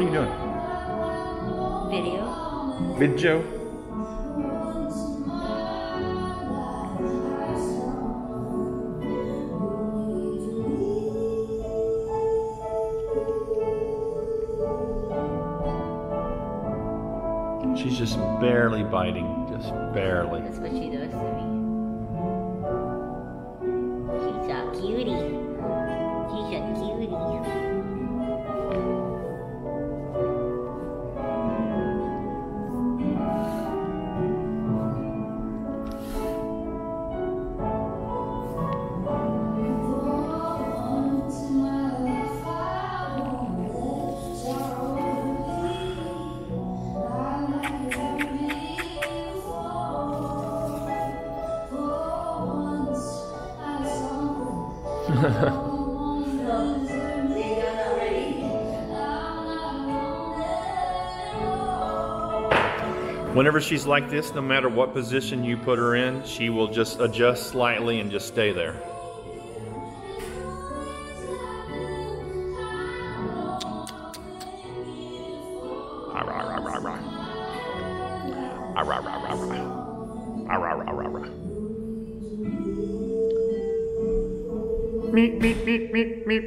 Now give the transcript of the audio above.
are you doing? Video. Video. She's just barely biting, just barely. That's what she does Whenever she's like this, no matter what position you put her in, she will just adjust slightly and just stay there. Ah, rah, rah, rah, rah. Ah, rah, rah. Ah, rah, rah, rah, rah. Meep, meep, meep, meep, meep.